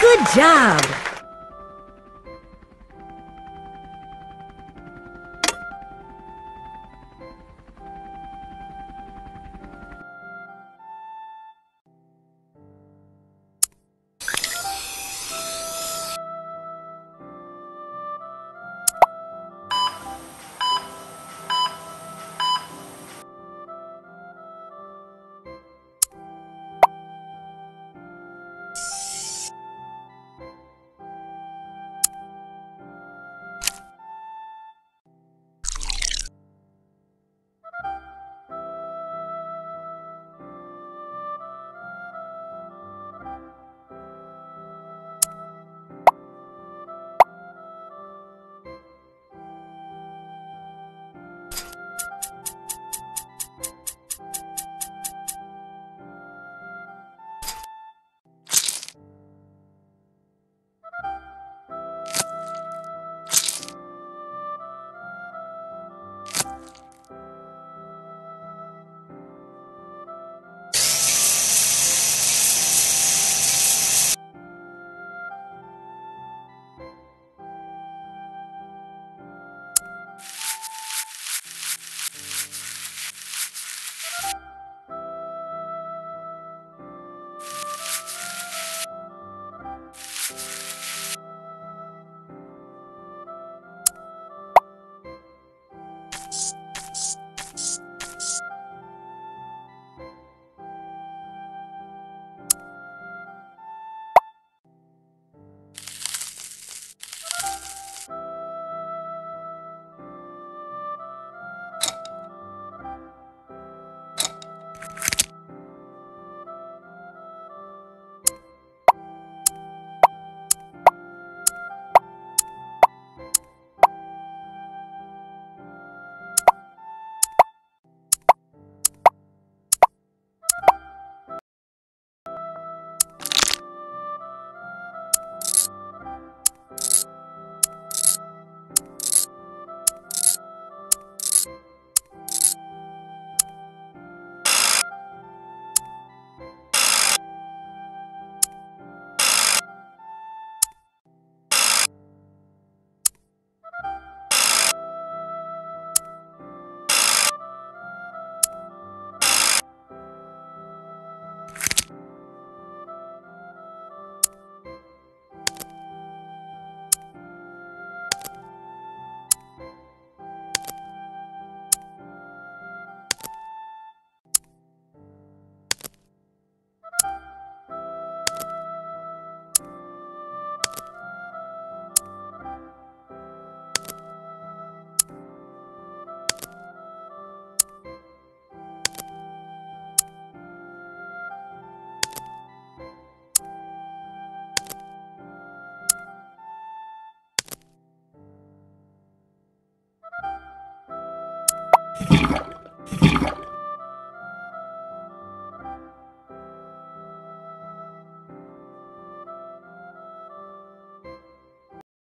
Good job! you